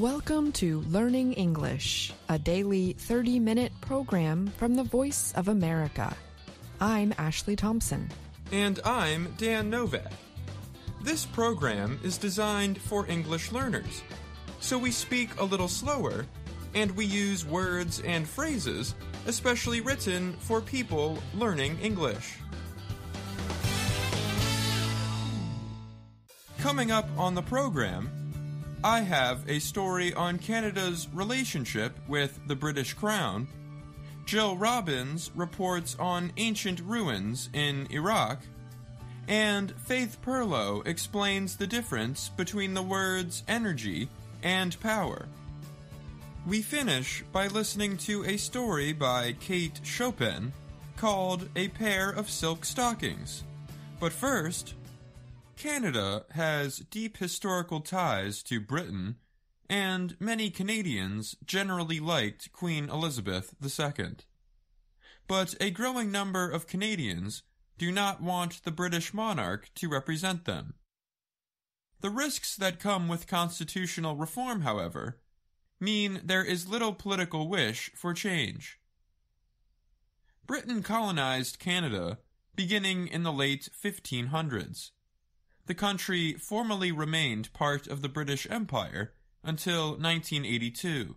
Welcome to Learning English, a daily 30 minute program from the Voice of America. I'm Ashley Thompson. And I'm Dan Novak. This program is designed for English learners, so we speak a little slower and we use words and phrases especially written for people learning English. Coming up on the program, I have a story on Canada's relationship with the British Crown. Jill Robbins reports on ancient ruins in Iraq. And Faith Perlow explains the difference between the words energy and power. We finish by listening to a story by Kate Chopin called A Pair of Silk Stockings. But first, Canada has deep historical ties to Britain, and many Canadians generally liked Queen Elizabeth II. But a growing number of Canadians do not want the British monarch to represent them. The risks that come with constitutional reform, however, mean there is little political wish for change. Britain colonized Canada beginning in the late 1500s. The country formally remained part of the British Empire until 1982.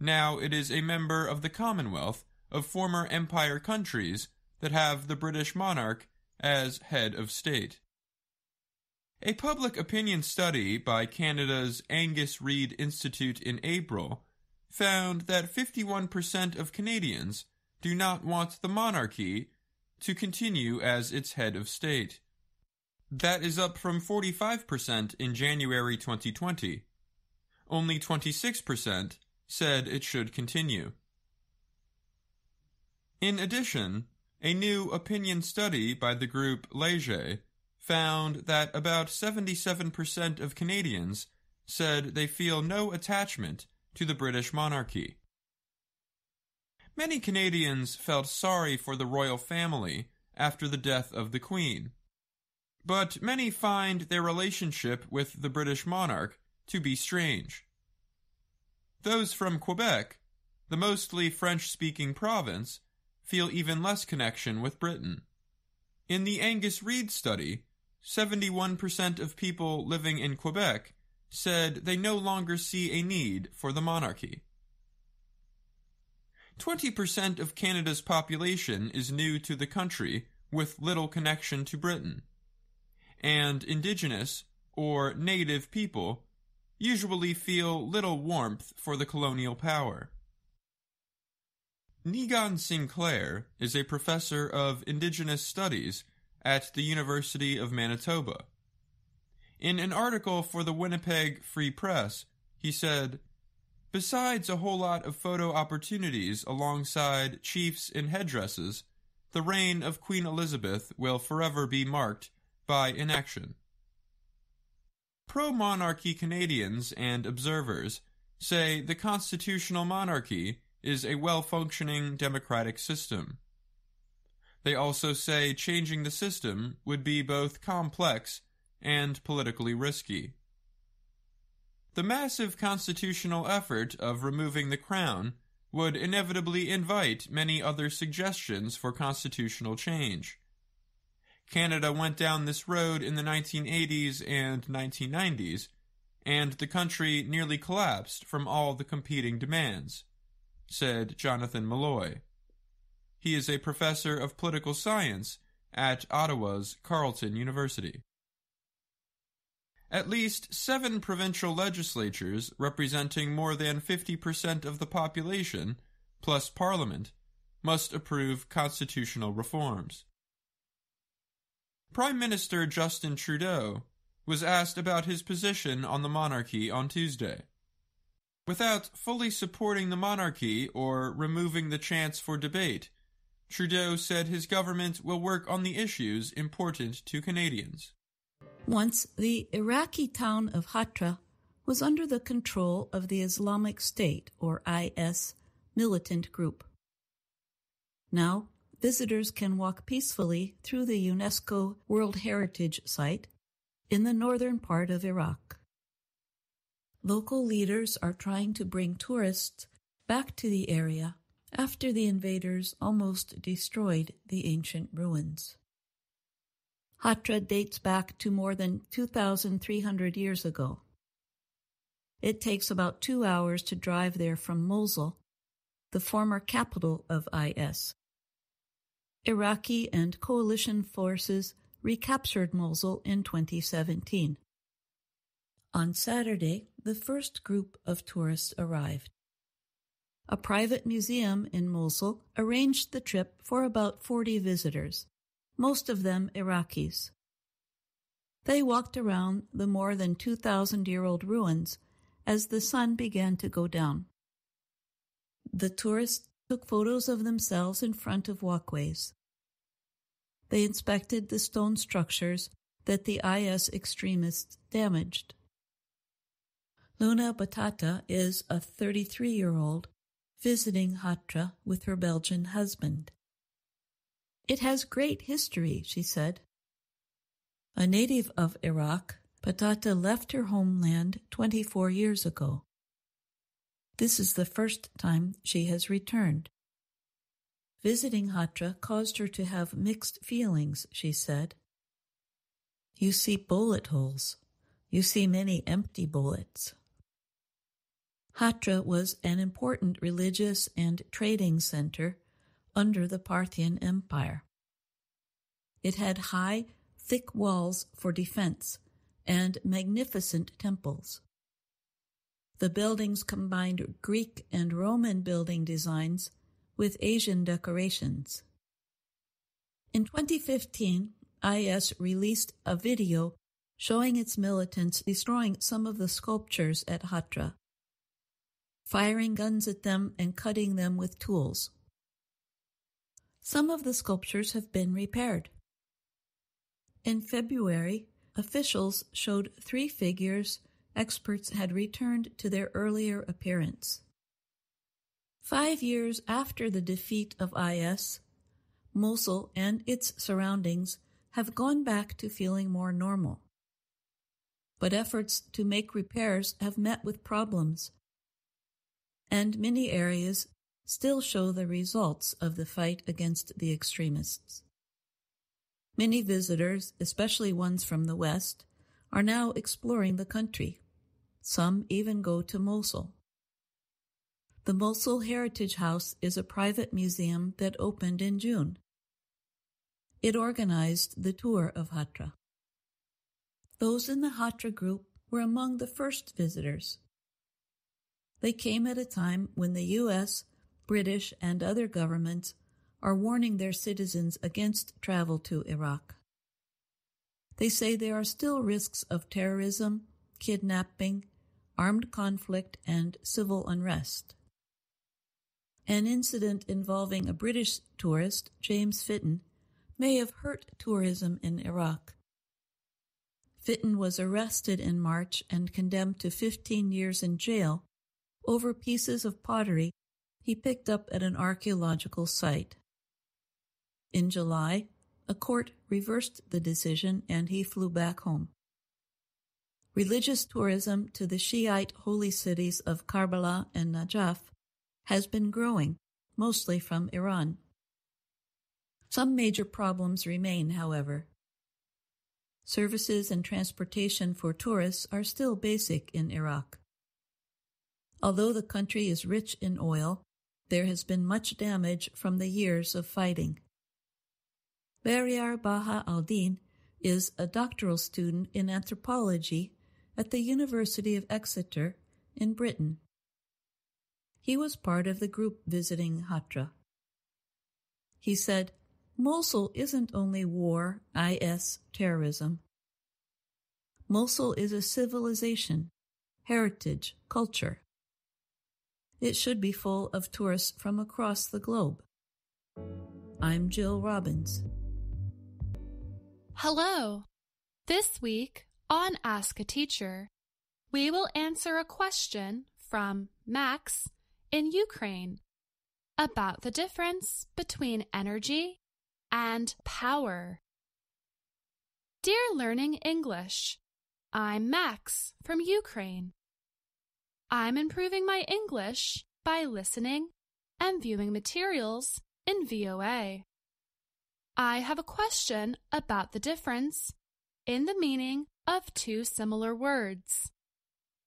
Now it is a member of the Commonwealth of former Empire countries that have the British monarch as head of state. A public opinion study by Canada's Angus Reid Institute in April found that 51% of Canadians do not want the monarchy to continue as its head of state. That is up from 45% in January 2020. Only 26% said it should continue. In addition, a new opinion study by the group Leger found that about 77% of Canadians said they feel no attachment to the British monarchy. Many Canadians felt sorry for the royal family after the death of the Queen but many find their relationship with the British monarch to be strange. Those from Quebec, the mostly French speaking province, feel even less connection with Britain. In the Angus Reid study, 71% of people living in Quebec said they no longer see a need for the monarchy. 20% of Canada's population is new to the country with little connection to Britain and indigenous or native people usually feel little warmth for the colonial power. Niigaan Sinclair is a professor of Indigenous Studies at the University of Manitoba. In an article for the Winnipeg Free Press, he said, Besides a whole lot of photo opportunities alongside chiefs in headdresses, the reign of Queen Elizabeth will forever be marked by inaction. Pro monarchy Canadians and observers say the constitutional monarchy is a well functioning democratic system. They also say changing the system would be both complex and politically risky. The massive constitutional effort of removing the crown would inevitably invite many other suggestions for constitutional change. Canada went down this road in the 1980s and 1990s, and the country nearly collapsed from all the competing demands, said Jonathan Malloy. He is a professor of political science at Ottawa's Carleton University. At least seven provincial legislatures representing more than 50% of the population, plus Parliament, must approve constitutional reforms. Prime Minister Justin Trudeau was asked about his position on the monarchy on Tuesday. Without fully supporting the monarchy or removing the chance for debate, Trudeau said his government will work on the issues important to Canadians. Once, the Iraqi town of Hatra was under the control of the Islamic State, or IS, militant group. Now, visitors can walk peacefully through the UNESCO World Heritage Site in the northern part of Iraq. Local leaders are trying to bring tourists back to the area after the invaders almost destroyed the ancient ruins. Hatra dates back to more than 2,300 years ago. It takes about two hours to drive there from Mosul, the former capital of IS. Iraqi and coalition forces recaptured Mosul in 2017. On Saturday, the first group of tourists arrived. A private museum in Mosul arranged the trip for about 40 visitors, most of them Iraqis. They walked around the more than 2,000 year old ruins as the sun began to go down. The tourists took photos of themselves in front of walkways. They inspected the stone structures that the IS extremists damaged. Luna Batata is a 33 year old visiting Hatra with her Belgian husband. It has great history, she said. A native of Iraq, Batata left her homeland 24 years ago. This is the first time she has returned. Visiting Hatra caused her to have mixed feelings, she said. You see bullet holes. You see many empty bullets. Hatra was an important religious and trading center under the Parthian Empire. It had high, thick walls for defense and magnificent temples. The buildings combined Greek and Roman building designs with Asian decorations. In 2015, IS released a video showing its militants destroying some of the sculptures at Hatra firing guns at them and cutting them with tools. Some of the sculptures have been repaired. In February, officials showed three figures experts had returned to their earlier appearance. Five years after the defeat of IS, Mosul and its surroundings have gone back to feeling more normal. But efforts to make repairs have met with problems and many areas still show the results of the fight against the extremists. Many visitors, especially ones from the West, are now exploring the country. Some even go to Mosul. The Mosul Heritage House is a private museum that opened in June. It organized the tour of Hatra. Those in the Hatra group were among the first visitors. They came at a time when the U.S., British, and other governments are warning their citizens against travel to Iraq. They say there are still risks of terrorism, kidnapping, armed conflict, and civil unrest. An incident involving a British tourist, James Fitton, may have hurt tourism in Iraq. Fitton was arrested in March and condemned to 15 years in jail over pieces of pottery he picked up at an archaeological site. In July, a court reversed the decision and he flew back home. Religious tourism to the Shiite holy cities of Karbala and Najaf has been growing, mostly from Iran. Some major problems remain, however. Services and transportation for tourists are still basic in Iraq. Although the country is rich in oil, there has been much damage from the years of fighting. Bariar Baha al-Din is a doctoral student in anthropology at the University of Exeter in Britain. He was part of the group visiting Hatra. He said, Mosul isn't only war, IS, terrorism. Mosul is a civilization, heritage, culture. It should be full of tourists from across the globe. I'm Jill Robbins. Hello. This week on Ask a Teacher, we will answer a question from Max in Ukraine about the difference between energy and power. Dear Learning English, I'm Max from Ukraine. I'm improving my English by listening and viewing materials in VOA. I have a question about the difference in the meaning of two similar words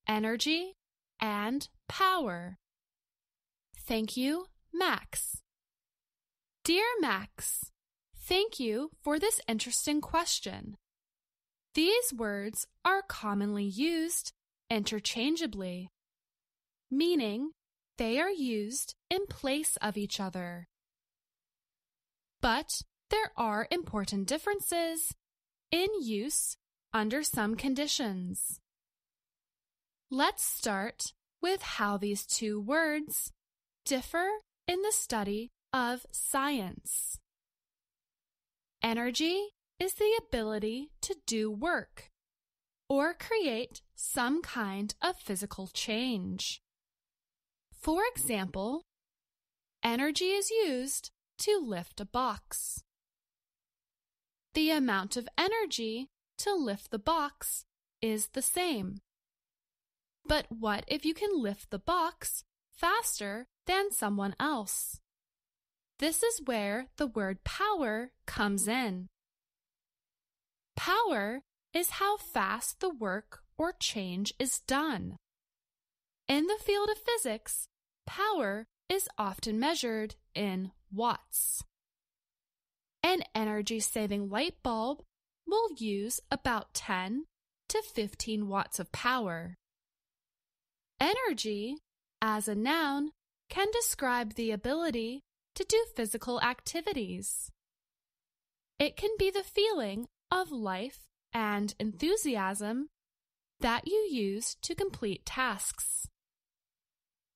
energy and power. Thank you, Max. Dear Max, thank you for this interesting question. These words are commonly used interchangeably, meaning they are used in place of each other. But there are important differences in use under some conditions. Let's start with how these two words differ in the study of science. Energy is the ability to do work or create some kind of physical change. For example, energy is used to lift a box. The amount of energy to lift the box is the same. But what if you can lift the box faster than someone else? This is where the word power comes in. Power is how fast the work or change is done. In the field of physics, power is often measured in watts. An energy saving light bulb will use about 10 to 15 watts of power. Energy, as a noun, can describe the ability to do physical activities. It can be the feeling of life and enthusiasm that you use to complete tasks.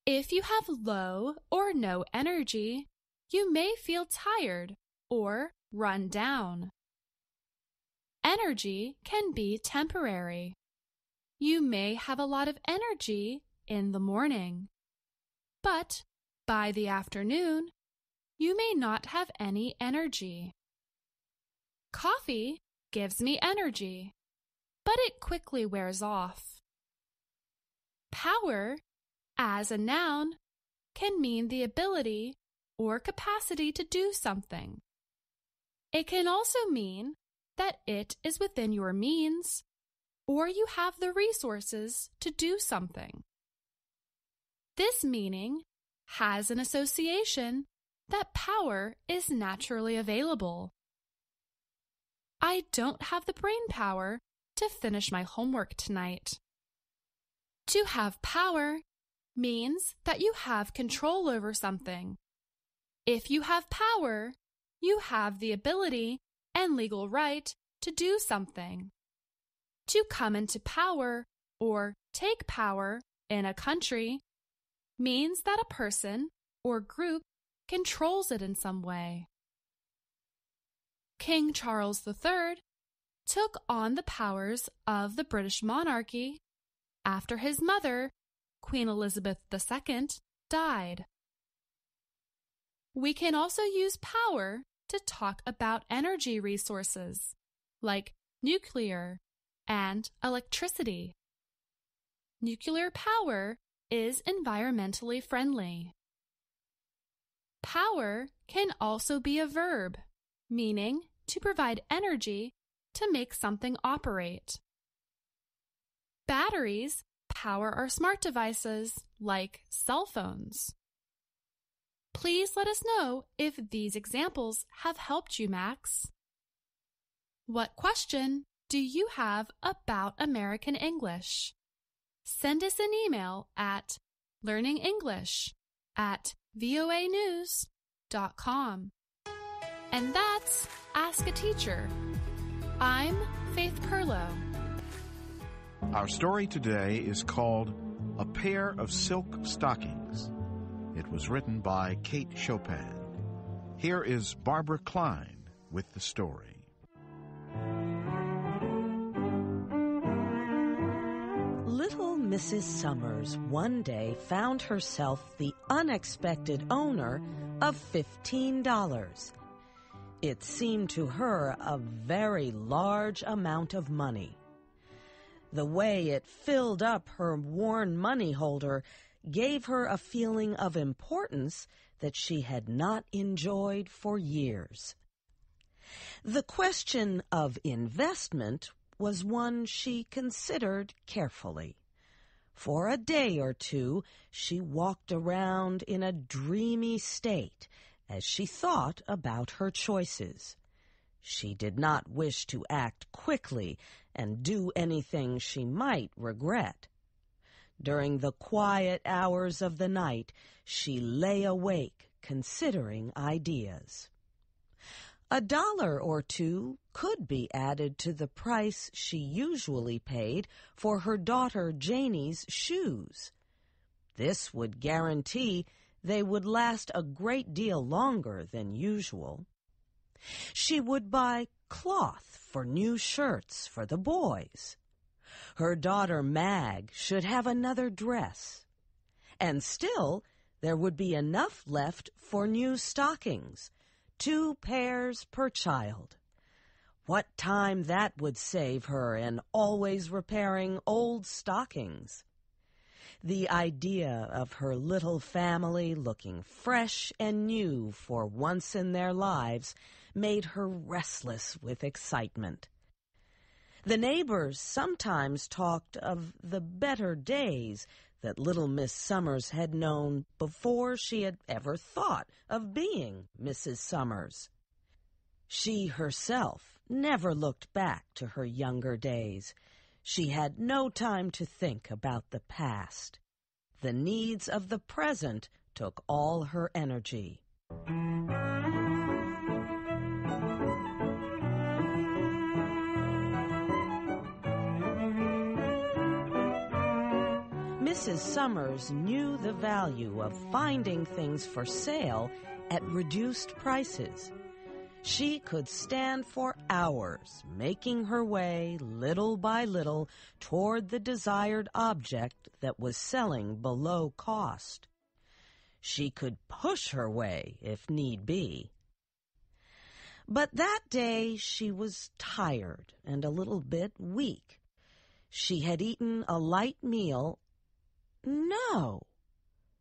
If you have low or no energy, you may feel tired or run down. Energy can be temporary. You may have a lot of energy in the morning, but by the afternoon, you may not have any energy. Coffee gives me energy, but it quickly wears off. Power, as a noun, can mean the ability or capacity to do something. It can also mean that it is within your means or you have the resources to do something. This meaning has an association that power is naturally available. I don't have the brain power to finish my homework tonight. To have power means that you have control over something. If you have power, you have the ability and legal right to do something. To come into power or take power in a country means that a person or group controls it in some way. King Charles III took on the powers of the British monarchy after his mother, Queen Elizabeth II, died. We can also use power to talk about energy resources like nuclear and electricity. Nuclear power is environmentally friendly. Power can also be a verb, meaning to provide energy to make something operate. Batteries power our smart devices like cell phones. Please let us know if these examples have helped you, Max. What question do you have about American English? send us an email at learningenglish at voanews.com. And that's Ask a Teacher. I'm Faith Perlow. Our story today is called A Pair of Silk Stockings. It was written by Kate Chopin. Here is Barbara Klein with the story. Little Mrs. Sommers one day found herself the unexpected owner of $15. It seemed to her a very large amount of money. The way it filled up her worn money holder gave her a feeling of importance that she had not enjoyed for years. The question of investment was one she considered carefully. For a day or two she walked around in a dreamy state as she thought about her choices. She did not wish to act quickly and do anything she might regret. During the quiet hours of the night, she lay awake considering ideas. A dollar or two could be added to the price she usually paid for her daughter Janie's shoes. This would guarantee they would last a great deal longer than usual. She would buy cloth for new shirts for the boys. Her daughter Mag should have another dress. And still, there would be enough left for new stockings, two pairs per child. What time that would save her in always repairing old stockings. The idea of her little family looking fresh and new for once in their lives made her restless with excitement. The neighbors sometimes talked of the better days that little Miss Sommers had known before she had ever thought of being Mrs. Sommers. She herself never looked back to her younger days. She had no time to think about the past. The needs of the present took all her energy. Mrs. Sommers knew the value of finding things for sale at reduced prices. She could stand for hours making her way little by little toward the desired object that was selling below cost. She could push her way if need be. But that day she was tired and a little bit weak. She had eaten a light meal no.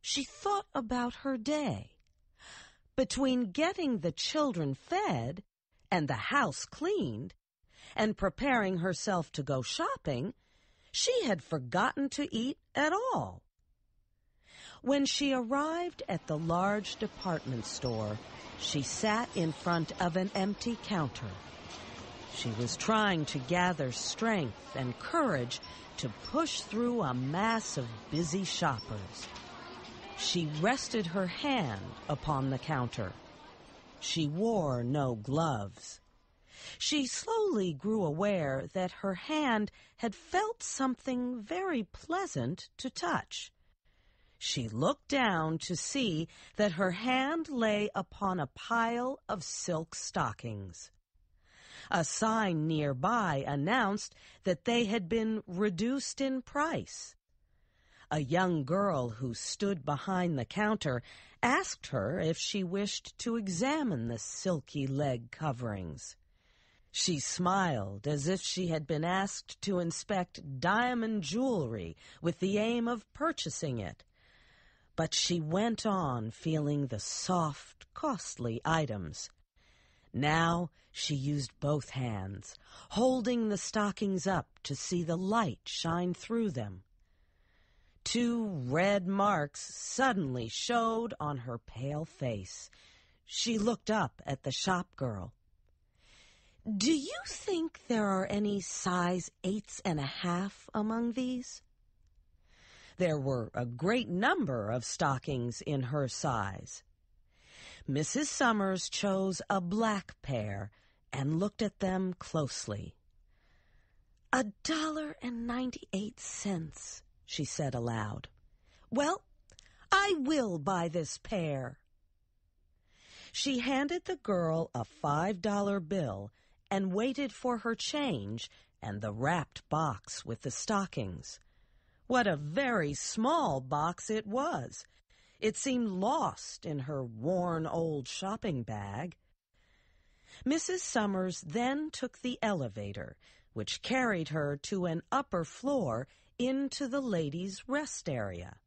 She thought about her day. Between getting the children fed and the house cleaned and preparing herself to go shopping, she had forgotten to eat at all. When she arrived at the large department store, she sat in front of an empty counter. She was trying to gather strength and courage to push through a mass of busy shoppers. She rested her hand upon the counter. She wore no gloves. She slowly grew aware that her hand had felt something very pleasant to touch. She looked down to see that her hand lay upon a pile of silk stockings. A sign nearby announced that they had been reduced in price. A young girl who stood behind the counter asked her if she wished to examine the silky leg coverings. She smiled as if she had been asked to inspect diamond jewelry with the aim of purchasing it. But she went on feeling the soft, costly items. Now she used both hands, holding the stockings up to see the light shine through them. Two red marks suddenly showed on her pale face. She looked up at the shop girl. Do you think there are any size eights and a half among these? There were a great number of stockings in her size. Mrs. Sommers chose a black pair and looked at them closely. A dollar and ninety-eight cents, she said aloud. Well, I will buy this pair. She handed the girl a five-dollar bill and waited for her change and the wrapped box with the stockings. What a very small box it was! It seemed lost in her worn old shopping bag. Mrs. Sommers then took the elevator, which carried her to an upper floor into the ladies' rest area.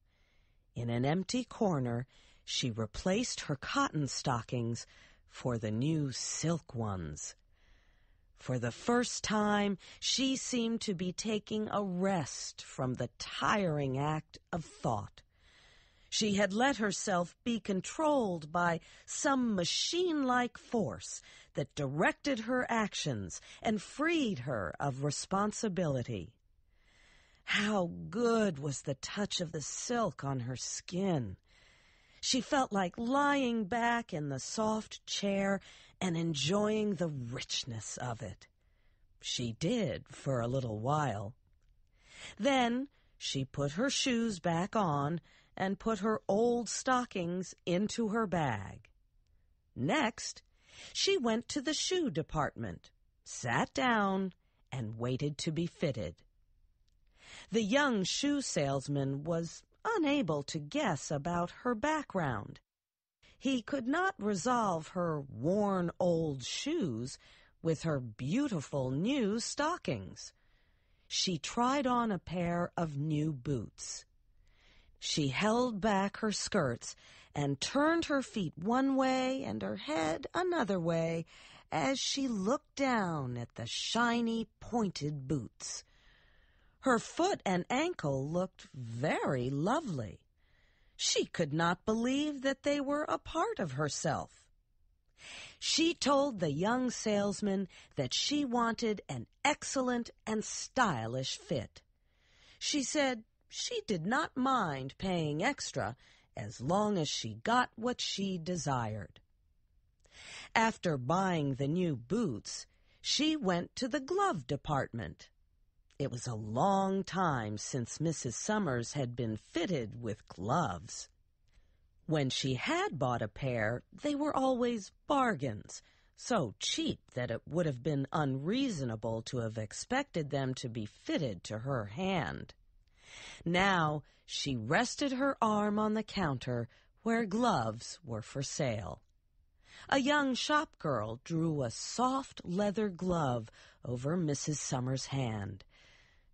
In an empty corner, she replaced her cotton stockings for the new silk ones. For the first time, she seemed to be taking a rest from the tiring act of thought. She had let herself be controlled by some machine like force that directed her actions and freed her of responsibility. How good was the touch of the silk on her skin! She felt like lying back in the soft chair and enjoying the richness of it. She did for a little while. Then she put her shoes back on and put her old stockings into her bag. Next, she went to the shoe department, sat down, and waited to be fitted. The young shoe salesman was unable to guess about her background. He could not resolve her worn old shoes with her beautiful new stockings. She tried on a pair of new boots. She held back her skirts and turned her feet one way and her head another way as she looked down at the shiny pointed boots. Her foot and ankle looked very lovely. She could not believe that they were a part of herself. She told the young salesman that she wanted an excellent and stylish fit. She said she did not mind paying extra as long as she got what she desired. After buying the new boots, she went to the glove department. It was a long time since Mrs. Sommers had been fitted with gloves. When she had bought a pair, they were always bargains, so cheap that it would have been unreasonable to have expected them to be fitted to her hand. Now she rested her arm on the counter where gloves were for sale. A young shop girl drew a soft leather glove over Mrs. Sommers' hand.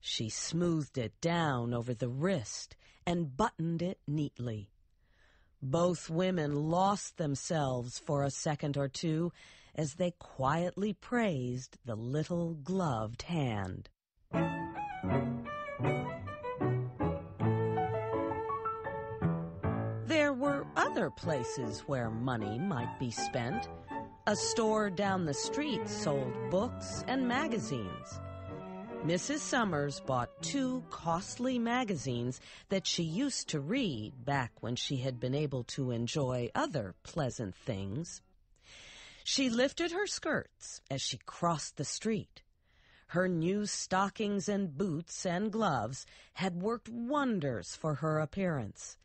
She smoothed it down over the wrist and buttoned it neatly. Both women lost themselves for a second or two as they quietly praised the little gloved hand. Other places where money might be spent. A store down the street sold books and magazines. Mrs. Sommers bought two costly magazines that she used to read back when she had been able to enjoy other pleasant things. She lifted her skirts as she crossed the street. Her new stockings and boots and gloves had worked wonders for her appearance.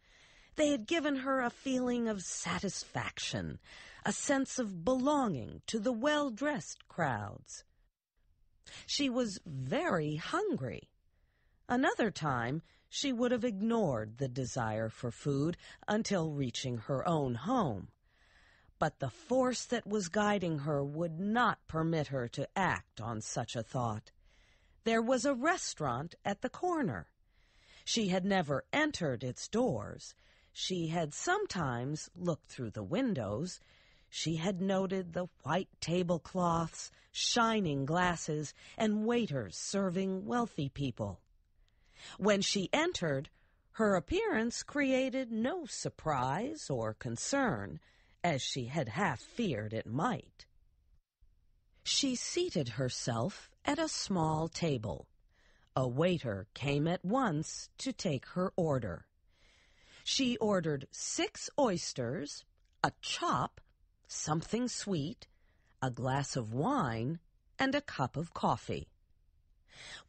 They had given her a feeling of satisfaction, a sense of belonging to the well-dressed crowds. She was very hungry. Another time, she would have ignored the desire for food until reaching her own home. But the force that was guiding her would not permit her to act on such a thought. There was a restaurant at the corner. She had never entered its doors. She had sometimes looked through the windows. She had noted the white tablecloths, shining glasses, and waiters serving wealthy people. When she entered, her appearance created no surprise or concern, as she had half feared it might. She seated herself at a small table. A waiter came at once to take her order. She ordered six oysters, a chop, something sweet, a glass of wine, and a cup of coffee.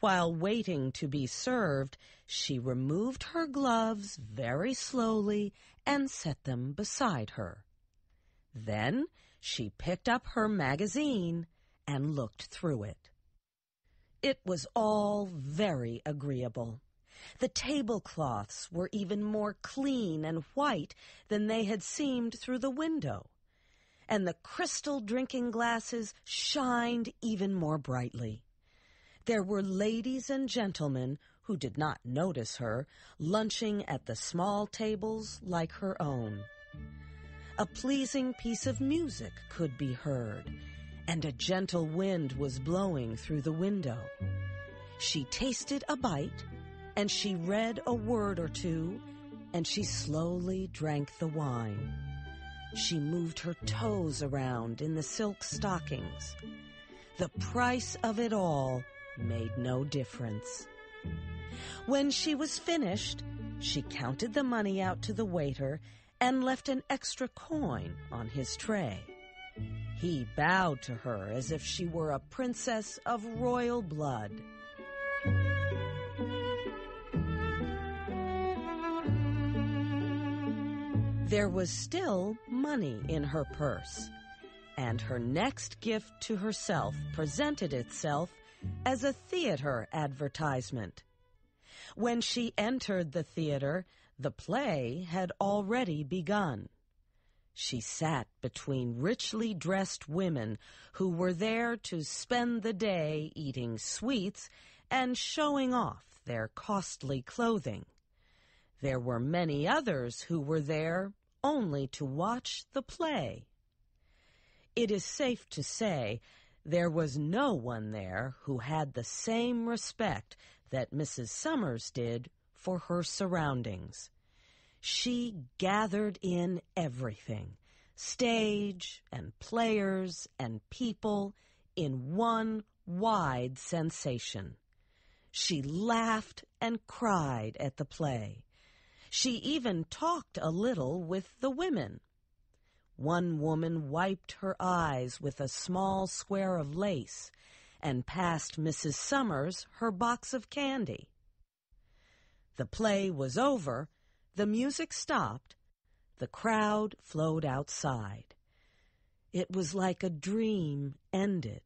While waiting to be served, she removed her gloves very slowly and set them beside her. Then she picked up her magazine and looked through it. It was all very agreeable. The tablecloths were even more clean and white than they had seemed through the window and the crystal drinking glasses shined even more brightly. There were ladies and gentlemen who did not notice her lunching at the small tables like her own. A pleasing piece of music could be heard, and a gentle wind was blowing through the window. She tasted a bite, and she read a word or two, and she slowly drank the wine. She moved her toes around in the silk stockings. The price of it all made no difference. When she was finished, she counted the money out to the waiter and left an extra coin on his tray. He bowed to her as if she were a princess of royal blood. There was still money in her purse, and her next gift to herself presented itself as a theater advertisement. When she entered the theater, the play had already begun. She sat between richly dressed women who were there to spend the day eating sweets and showing off their costly clothing. There were many others who were there only to watch the play. It is safe to say there was no one there who had the same respect that Mrs. Sommers did for her surroundings. She gathered in everything stage and players and people in one wide sensation. She laughed and cried at the play. She even talked a little with the women. One woman wiped her eyes with a small square of lace and passed Mrs. Sommers her box of candy. The play was over, the music stopped, the crowd flowed outside. It was like a dream ended.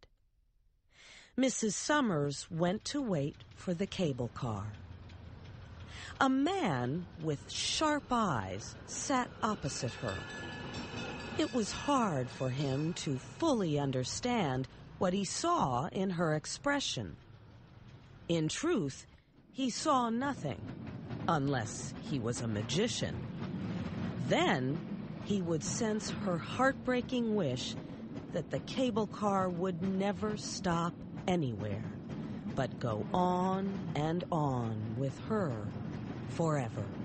Mrs. Sommers went to wait for the cable car. A man with sharp eyes sat opposite her. It was hard for him to fully understand what he saw in her expression. In truth, he saw nothing, unless he was a magician. Then he would sense her heartbreaking wish that the cable car would never stop anywhere, but go on and on with her forever.